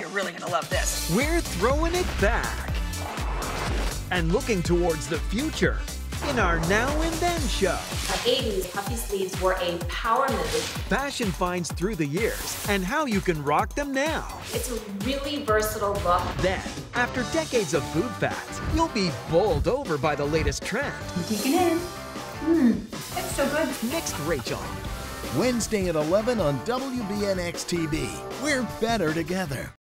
you're really gonna love this. We're throwing it back and looking towards the future in our Now and Then show. The 80s, puffy sleeves were a power move. Fashion finds through the years and how you can rock them now. It's a really versatile look. Then, after decades of food fads, you'll be bowled over by the latest trend. Take it in. Mmm, it's so good. Next, Rachael. Wednesday at 11 on WBNX TV. We're better together.